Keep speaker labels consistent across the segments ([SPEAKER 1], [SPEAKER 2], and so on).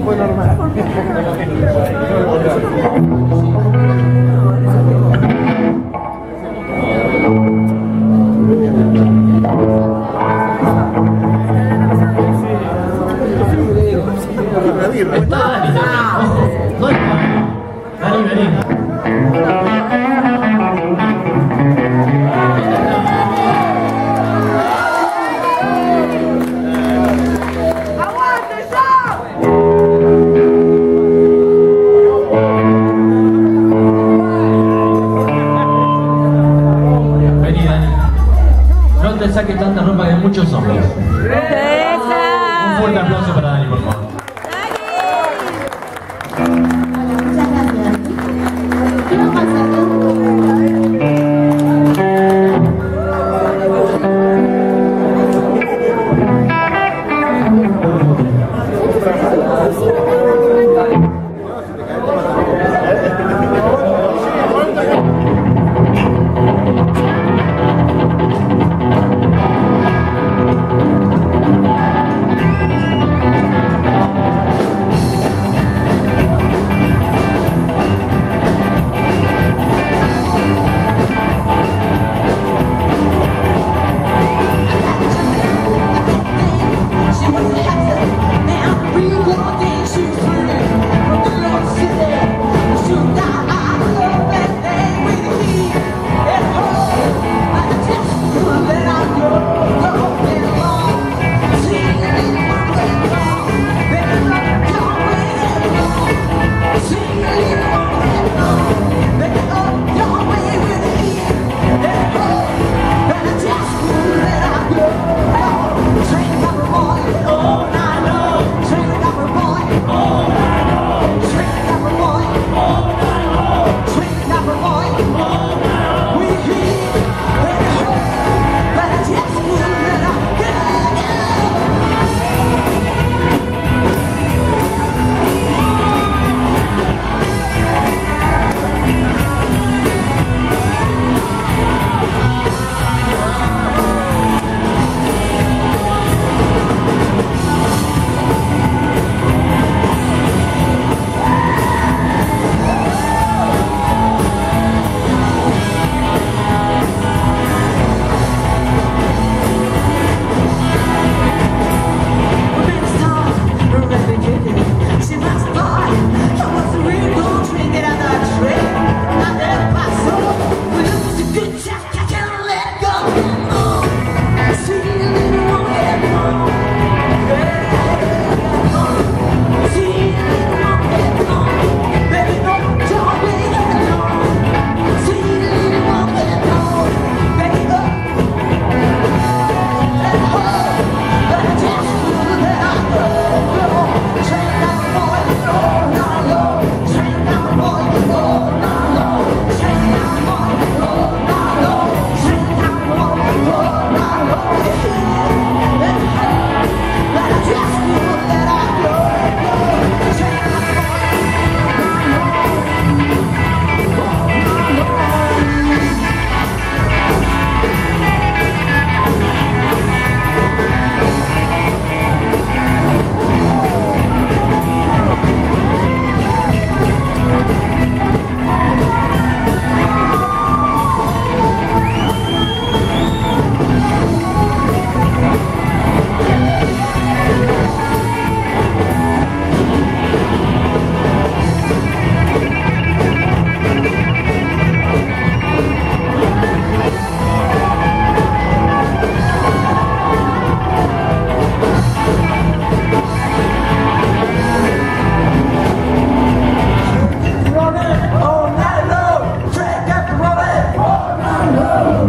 [SPEAKER 1] Fue normal. Saques tanta ropa de muchos hombres. Un fuerte aplauso para Dani, por favor.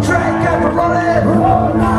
[SPEAKER 2] track, kept rolling.